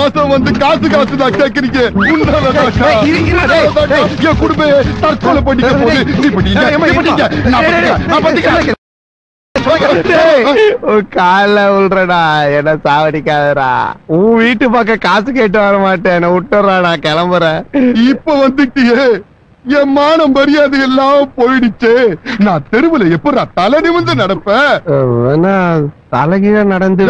மாசம் வந்து காசு காசு தான் கேக்குறீங்க. என் குடும்பம் தற்கொலை பண்ணிக்க கால என்ன சாவடிக்காதடா. உன் வீட்டு பக்கம் காசு கேட்டு வர மாட்டேன். என்ன விட்டுறா கிளம்புறேன். இப்ப வந்துட்டியே. என் மான மரியாதை எல்லாம் போயிடுச்சு. நான் தெருவுல எப்படா தலை நிமிந்து நடப்பேன்? வேணா தலைகீழ நடந்து